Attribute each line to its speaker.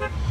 Speaker 1: Ha ha ha!